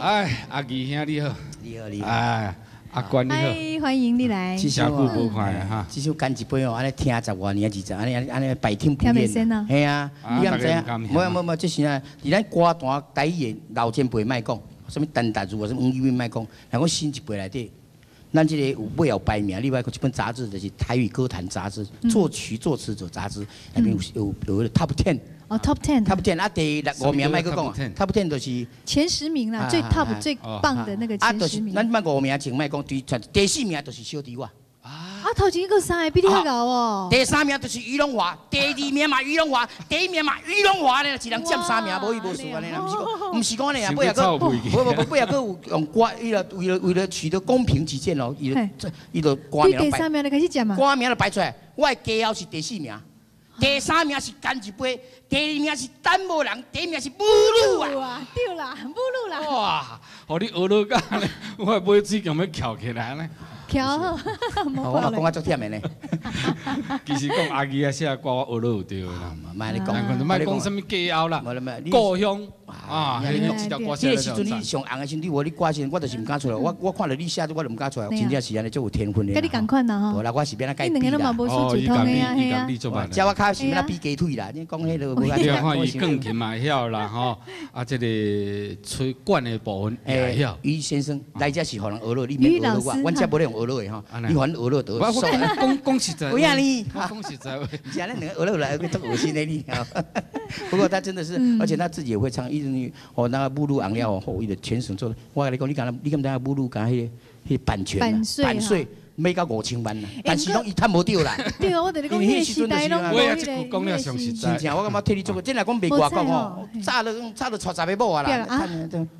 哎，阿姨兄你好，你好，你好。哎，阿关你好，欢迎你来。真久无看的哈。这首干一杯哦，安尼听十外年、二十，安尼安尼安尼百听不厌。听袂先啊系啊，啊你敢知影大家不敢？听无啊无无，这是啊，伫咱歌坛台语的老前辈莫讲，什么陈达如啊，什么黄玉敏莫讲，若讲新一辈内底，咱这个有尾后排名，另外一本杂志就是台语歌坛杂志，作曲作词者杂志，内面有有有 top ten。哦，Top Ten，top ten 啊，第六五名莫去讲啊 Top 10，top ten 就是。前十名啦，最啊啊 top 啊最哦棒的那个啊，就是前十名。咱莫五名前莫讲，第第四名就是小弟我。啊，头前一个三个比你还高哦。第三名就是于龙华，第二名嘛于龙华，第一名嘛于龙华呢，一人占三名，无伊无输安尼啦，毋是讲，毋是讲安尼啊，想尾也个，不不不，尾也个有用歌，伊了为了为了取得公平起见咯，伊嘿就伊就歌对名摆，第三名就开始讲嘛。歌名就摆出来，我的家后是第四名，第三名是干一杯，第二名是单无人，第一名是母乳啊。啊，对啦，母乳啦，哇，互你学到噶咧，我买水强要翘起来咧。调好，我嘛。讲啊足忝的呢，其实讲阿姨啊，写歌我学到有对啦。莫你讲，难怪都莫讲什么家后啦故乡啊，你迄个一条歌写这个时阵你。上红的时阵，你无你歌时，我就是毋敢出来。我我看到你写，我就毋敢出来。对啊真正是安尼，足有天分的。跟你共款啦吼。无啦，我是变啊改比你两个都嘛啦。无输主通的呀，嘿呀伊讲你。做哇办叫我卡是变啊比鸡腿啦，你讲迄个无你要看伊钢琴嘛会晓啦吼，啊，这个吹管的部分也会晓。于先生来这是互人学了，你免学了我，于老师阮这无咧用学了的吼，安尼你还俄罗得我我受。讲讲实在话，不要你我讲实在话，你现在两个俄罗来会足恶心的你。不过他真的是，而且他自己也会唱，一直哦那个目录昂料哦，伊的全省做。我跟你讲，你敢你敢知影目录敢迄个迄版权啊版税每到五千万啦，但是拢伊趁无着啦。对啊，我跟你讲，迄个时代拢我也这句讲了上实在真正，我感觉替你做过，真来讲袂外讲哦，早都早都娶十个某啊啦，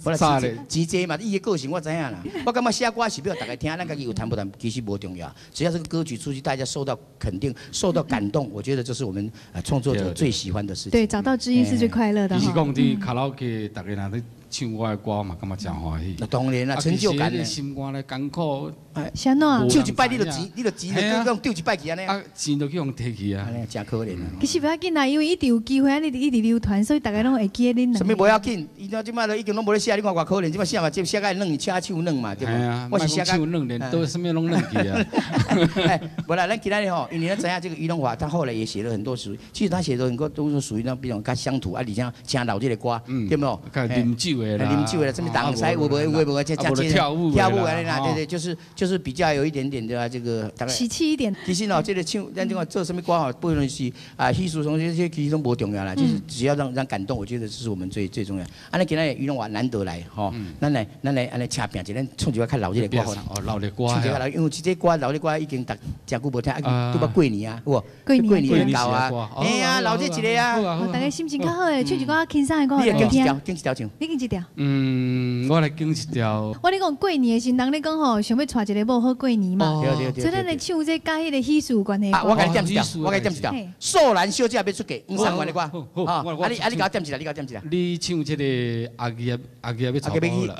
无啦，钱济嘛，伊的个性我知影啦。我感觉写歌是要大家听，咱家己有弹不弹其实无重要，只要这个歌曲出去，大家受到肯定、受到感动，我觉得这是我们呃创作者最喜欢的事情。对，找到知音是最快乐的讲伫卡拉 OK，大家若咧唱我的歌嘛，感觉真欢喜。那当然啦，成就感呢啊其实迄个。心肝咧艰苦，像喏有，唱一摆你就钱，你就钱就用丢一摆去安尼。啊，钱都去用摕去啊安。尼真可怜啊。其实不要紧啦，因为一直有机会，啊，你一直流传，所以大家拢会记得恁两什么不要紧，伊那即摆都已经拢无咧写，你看偌可怜，即摆写嘛，即写个软，写手软嘛，对不？，我是写唱嫩，连都什么拢嫩去啊。哎，无啦，咱今天吼，因为咱知影这个于龙华，他后来也写了很多属于，其实他写的很多都是属于那比较较乡土啊，而且听老这个歌，对不？较啉酒的啦，啉酒的，什么党塞，会不会会不会这跳舞跳舞啦安尼啦，哦对对，就是就是比较有一点点的这个大概。喜气一点。其实哦，这个唱咱这个做什么歌吼，不论是啊艺术上这些其实都无重要啦，就是只要让让感动，我觉得这是我们最最重要。安尼今日于龙华难得来吼，咱来咱来安尼请拼一咱唱一个较老这个歌吼。哦，老的歌呀。唱一个老，因为这歌老的歌已经逐真久无听，啊啊，都要过年啊，有无？过年过年过年到啊哎呀，老这一个啊，哦，大家心情较好诶，唱一个轻松的歌你也来听。经一条，经一条唱。你经一条。嗯，我来讲一条。我咧讲过年的时，人咧讲吼，想要娶一个某好过年嘛。哦对对对所以咱来唱这甲迄个喜事有关系的啊，我歌。甲你点一条我甲你点一条嘿。素兰小姐要出嫁，五三元的歌，好好啊，你啊你甲我点一条，你甲我点一条。你唱这个阿吉啊阿吉啊要娶啦，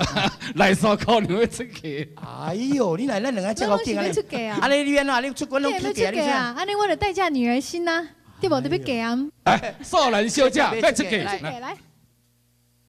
来烧烤你要出去。哎呦，你来咱两个这咱拢是个劲啊要出嫁啊！啊你你边啊，你出关拢出出嫁，你嫁啊！安尼我就待嫁女儿心呐，对无？特别嫁啊！哎，少兰小姐要出去。来来。